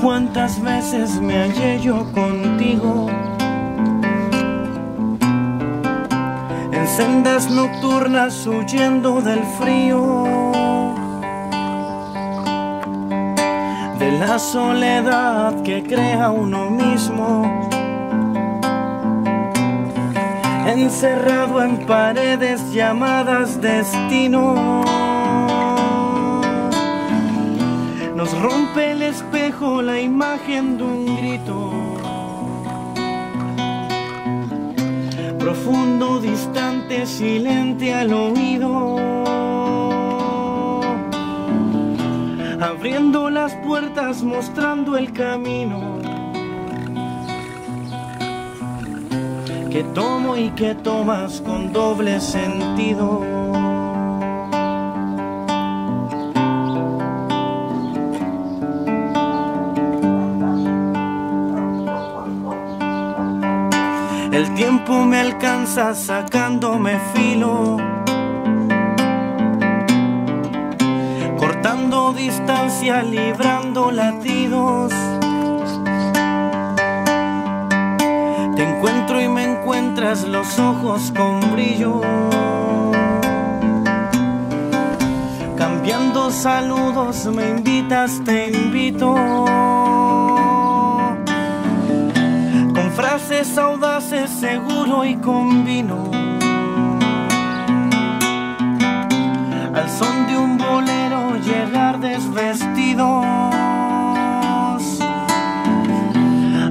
cuántas veces me hallé yo contigo en sendas nocturnas huyendo del frío, de la soledad que crea uno mismo, encerrado en paredes llamadas destino. Nos rompe el espejo la imagen de un grito. Profundo, distante, silente al oído. Abriendo las puertas, mostrando el camino. Que tomo y que tomas con doble sentido. El tiempo me alcanza sacándome filo, cortando distancia, librando latidos. Te encuentro y me encuentras los ojos con brillo. Cambiando saludos, me invitas, te invito. Seguro y con vino. Al son de un bolero, llegar desvestidos.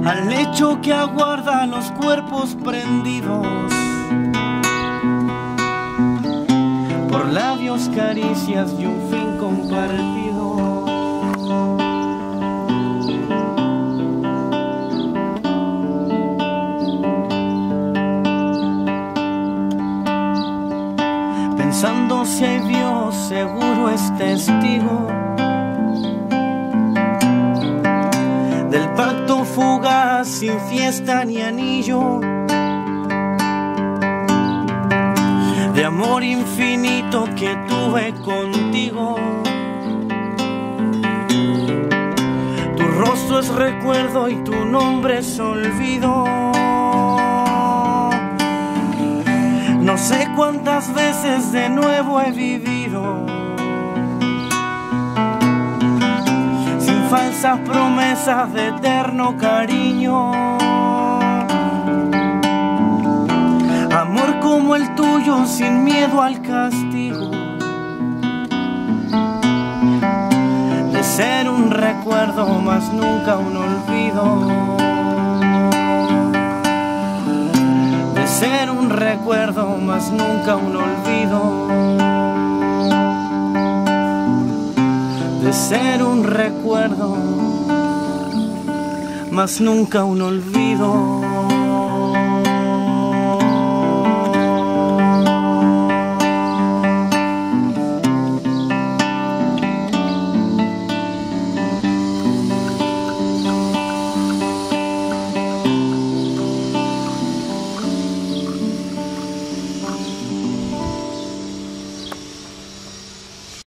Al lecho que aguarda los cuerpos prendidos. Por labios, caricias y un fin compartido. Pensando si hay Dios, seguro es testigo del pacto fugaz sin fiesta ni anillo, de amor infinito que tuve contigo. Tu rostro es recuerdo y tu nombre es olvido. No sé cuántas veces de nuevo he vivido sin falsas promesas de eterno cariño. Amor como el tuyo sin miedo al castigo. De ser un recuerdo más nunca un olvido. Ser un recuerdo, más nunca un olvido. De ser un recuerdo, más nunca un olvido.